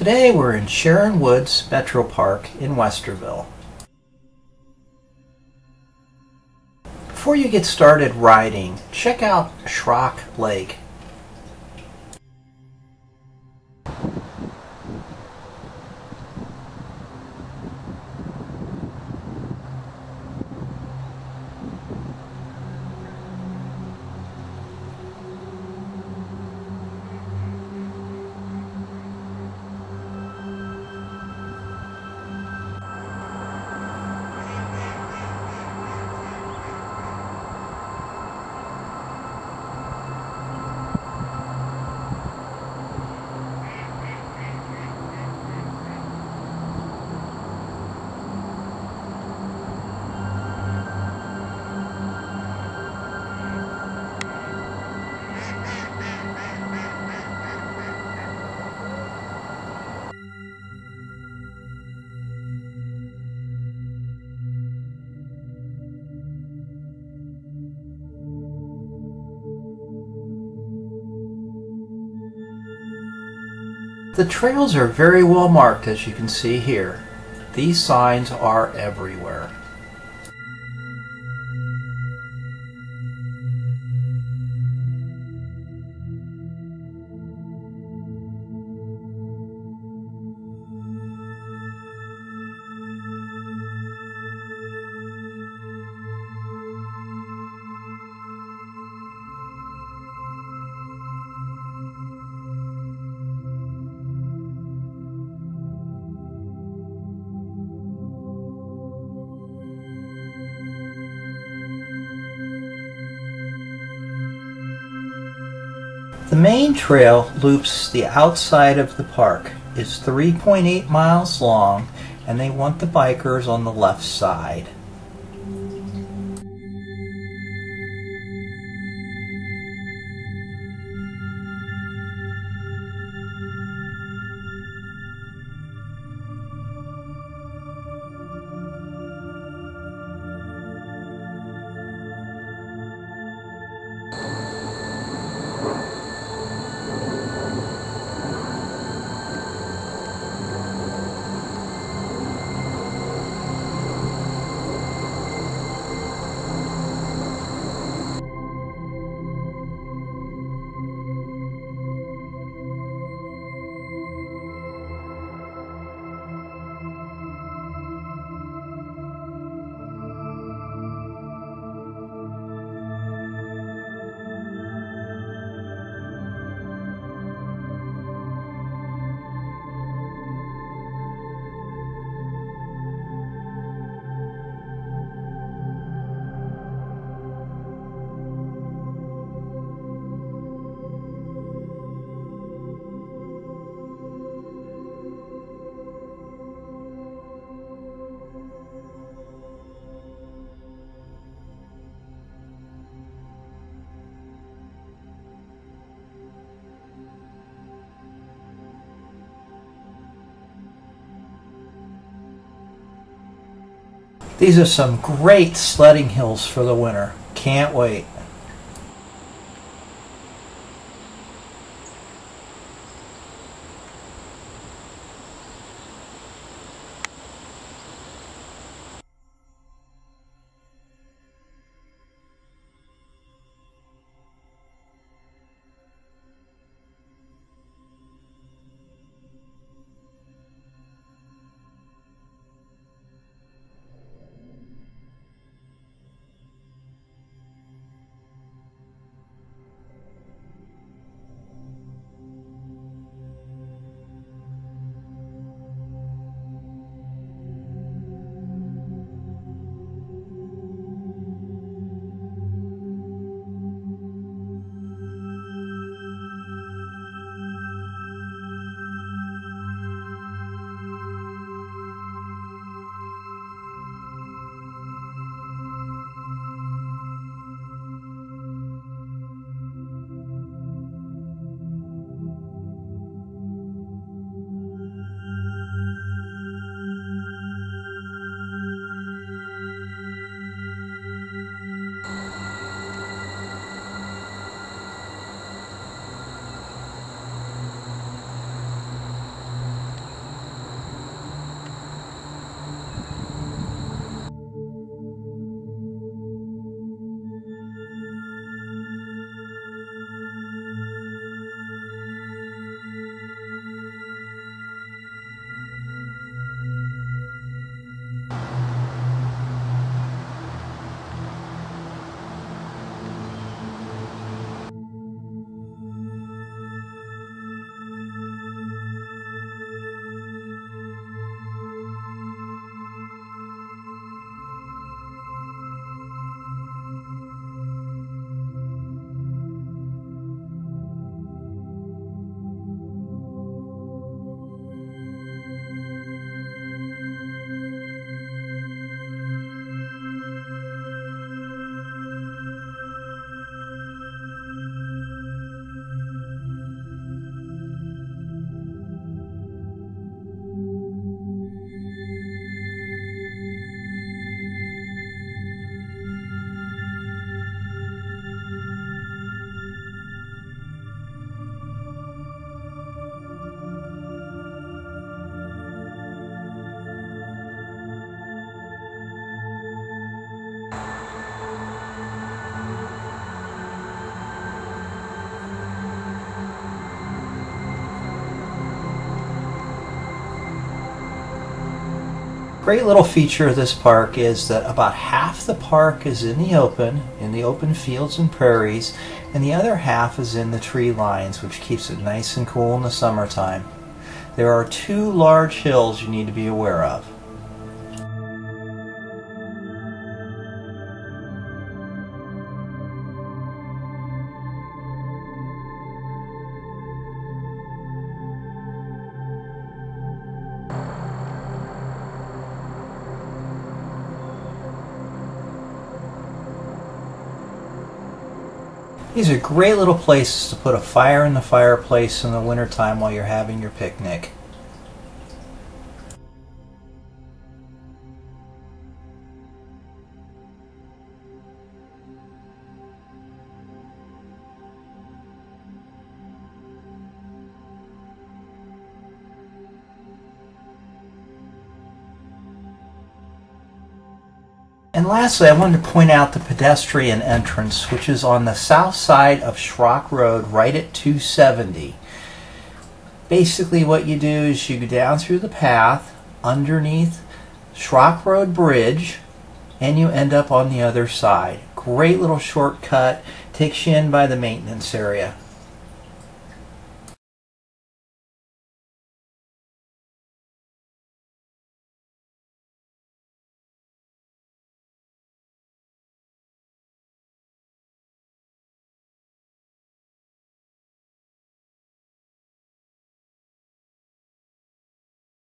Today we're in Sharon Woods Metro Park in Westerville. Before you get started riding, check out Schrock Lake. The trails are very well marked as you can see here. These signs are everywhere. Main trail loops the outside of the park. It's 3.8 miles long and they want the bikers on the left side. These are some great sledding hills for the winter. Can't wait. Great little feature of this park is that about half the park is in the open, in the open fields and prairies, and the other half is in the tree lines, which keeps it nice and cool in the summertime. There are two large hills you need to be aware of. These are great little places to put a fire in the fireplace in the wintertime while you're having your picnic. And lastly, I wanted to point out the pedestrian entrance, which is on the south side of Schrock Road, right at 270. Basically, what you do is you go down through the path underneath Schrock Road Bridge, and you end up on the other side. Great little shortcut, takes you in by the maintenance area.